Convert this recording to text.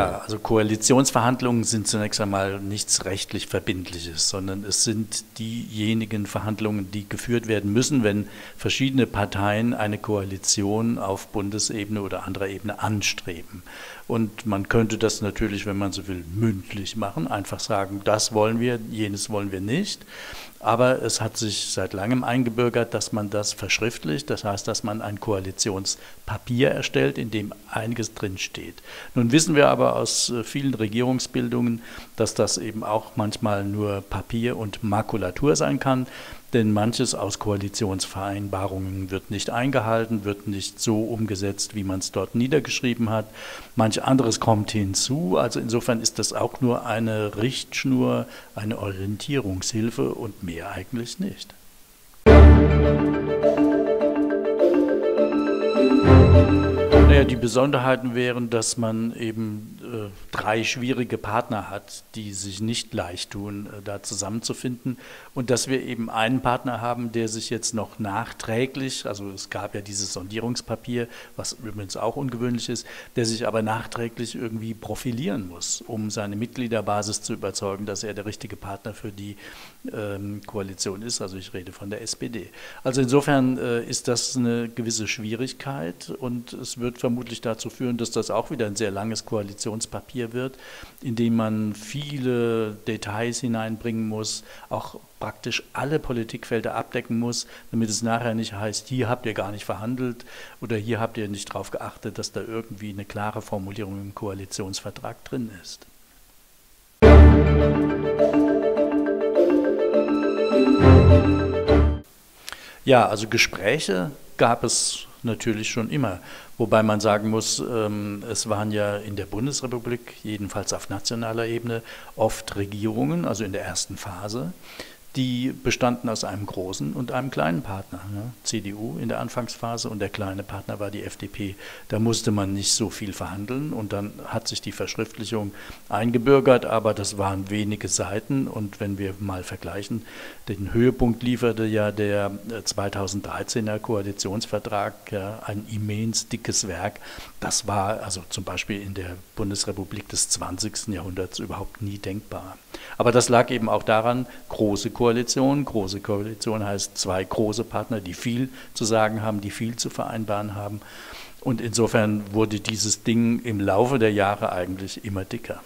Ja, also Koalitionsverhandlungen sind zunächst einmal nichts rechtlich Verbindliches, sondern es sind diejenigen Verhandlungen, die geführt werden müssen, wenn verschiedene Parteien eine Koalition auf Bundesebene oder anderer Ebene anstreben. Und man könnte das natürlich, wenn man so will, mündlich machen, einfach sagen, das wollen wir, jenes wollen wir nicht. Aber es hat sich seit langem eingebürgert, dass man das verschriftlicht. Das heißt, dass man ein Koalitionspapier erstellt, in dem einiges drinsteht. Nun wissen wir aber aus äh, vielen Regierungsbildungen, dass das eben auch manchmal nur Papier und Makulatur sein kann denn manches aus Koalitionsvereinbarungen wird nicht eingehalten, wird nicht so umgesetzt, wie man es dort niedergeschrieben hat. Manch anderes kommt hinzu. Also insofern ist das auch nur eine Richtschnur, eine Orientierungshilfe und mehr eigentlich nicht. Naja, die Besonderheiten wären, dass man eben drei schwierige Partner hat, die sich nicht leicht tun, äh, da zusammenzufinden. Und dass wir eben einen Partner haben, der sich jetzt noch nachträglich, also es gab ja dieses Sondierungspapier, was übrigens auch ungewöhnlich ist, der sich aber nachträglich irgendwie profilieren muss, um seine Mitgliederbasis zu überzeugen, dass er der richtige Partner für die ähm, Koalition ist. Also ich rede von der SPD. Also insofern äh, ist das eine gewisse Schwierigkeit und es wird vermutlich dazu führen, dass das auch wieder ein sehr langes Koalitionspapier wird, in dem man viele Details hineinbringen muss, auch praktisch alle Politikfelder abdecken muss, damit es nachher nicht heißt, hier habt ihr gar nicht verhandelt oder hier habt ihr nicht darauf geachtet, dass da irgendwie eine klare Formulierung im Koalitionsvertrag drin ist. Ja, also Gespräche gab es natürlich schon immer. Wobei man sagen muss, ähm, es waren ja in der Bundesrepublik, jedenfalls auf nationaler Ebene, oft Regierungen, also in der ersten Phase, die bestanden aus einem großen und einem kleinen Partner. Ne? CDU in der Anfangsphase und der kleine Partner war die FDP. Da musste man nicht so viel verhandeln und dann hat sich die Verschriftlichung eingebürgert, aber das waren wenige Seiten und wenn wir mal vergleichen, den Höhepunkt lieferte ja der 2013er äh, Koalitionsvertrag, ja, ein immens dickes Werk. Das war also zum Beispiel in der Bundesrepublik des 20. Jahrhunderts überhaupt nie denkbar. Aber das lag eben auch daran, große Koalition. Große Koalition heißt zwei große Partner, die viel zu sagen haben, die viel zu vereinbaren haben. Und insofern wurde dieses Ding im Laufe der Jahre eigentlich immer dicker.